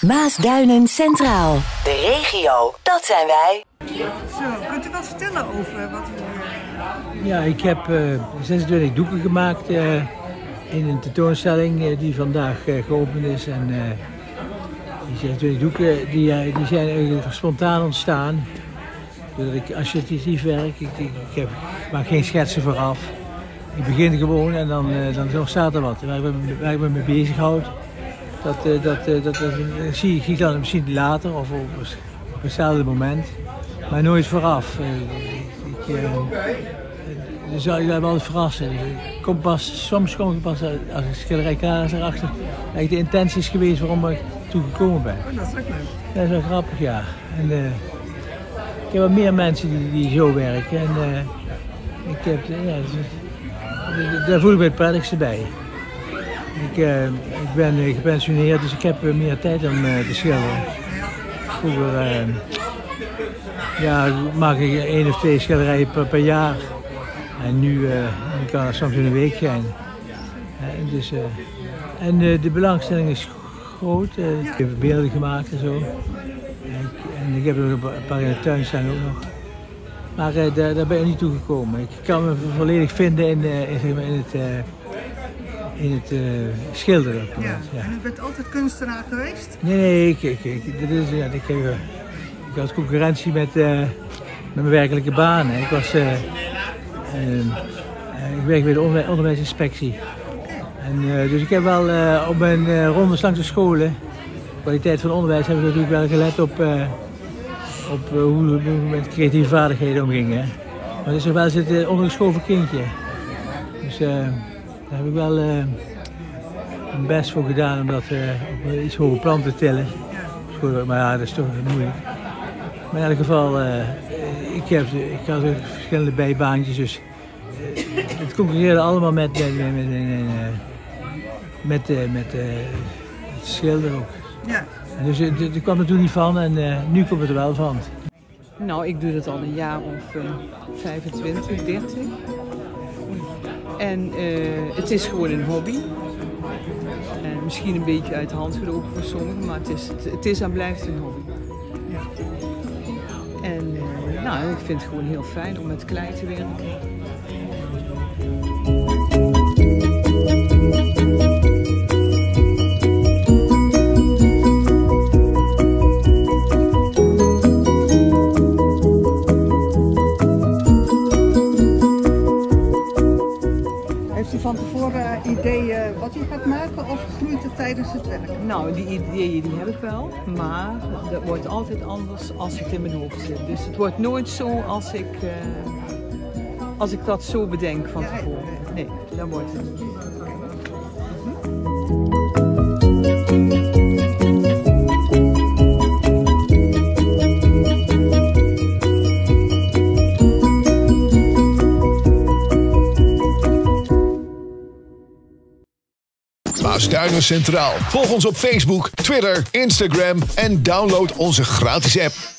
Maasduinen Centraal. De regio, dat zijn wij. Zo, kunt u wat vertellen over wat u... Ja, ik heb eh 26 doeken gemaakt eh, in een tentoonstelling eh, die vandaag eh, geopend is. En eh, die 26 doeken die, eh, die zijn eigenlijk spontaan ontstaan. Doordat ik associatief werk, ik, ik, ik, heb, maak geen schetsen vooraf. Ik begin gewoon en dan, eh, dan ontstaat er wat. Waar ik, me- waar ik me mee bezighoud, dat, eh, dat, eh, dat, dat, zie, ik- dan misschien later of op, op hetzelfde moment. Maar nooit vooraf. Eh, ik, eh, dus ja, ik ben altijd verrassen. Kom pas, soms kom ik pas als ik schilderij klaar is erachter. Eigenlijk de intentie is geweest waarom ik toe gekomen ben. Oh, dat is ook leuk. Dat is wel grappig, ja. En, eh, ik heb wel meer mensen die, die zo werken. En, eh, ik heb, eh, ja, daar voel ik me het prettigste bij. Ik, eh, ik ben eh, gepensioneerd, dus ik heb eh, meer tijd om te schilderen. Vroeger ja, maak ik één of twee schilderijen per, jaar. En nu, kan het soms in een week zijn. Dus, en de belangstelling is groot. ik heb beelden gemaakt en zo. En ik, en ik heb er een paar in de tuin staan ook nog. Maar daar, daar ben ik niet toe gekomen. Ik kan me volledig vinden in, in, in het, in het eh, schilderen. Ja. ja. En u bent altijd kunstenaar geweest? Nee, nee, ik, ik, ik, dit is, ja, ik, heb, eh, ik had concurrentie met, eh, met mijn werkelijke baan. hè. Ik was, ik werk bij de onderwij- onderwijsinspectie. En, dus ik heb wel op mijn rondes langs de scholen, kwaliteit van onderwijs, hebben we natuurlijk wel gelet op, op hoe we met creatieve vaardigheden omgingen. Maar het is nog wel het eh, ondergeschoven kindje. Dus daar heb ik wel eh, mijn best voor gedaan om dat eh, op een iets hoger plan te tillen. Maar ja, dat is toch moeilijk. Maar in elk geval, eh, ik, heb, ik had ook verschillende bijbaantjes, dus het concurreerde allemaal met, met, met, met, met, met, eh, met eh, het schilderen ook. Ja. En Dus er kwam er toen niet van en eh, nu komt het er wel van. Nou, ik doe dat al een jaar of eh 25, 30. En eh, het is gewoon een hobby. En misschien een beetje uit de hand gelopen voor sommigen, maar het is, het, het is en blijft een hobby. Ja. En eh, nou, ik vind het gewoon heel fijn om met klei te werken. Heeft u van tevoren ideeën wat u gaat maken of groeit het tijdens het werk? Nou, die ideeën die heb ik wel, maar dat wordt altijd anders als het in mijn hoofd zit. Dus het wordt nooit zo als ik, eh, als ik dat zo bedenk van tevoren. Nee, dat wordt het niet. Maasduinen Centraal. Volg ons op Facebook, Twitter, Instagram en download onze gratis app.